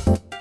Bye.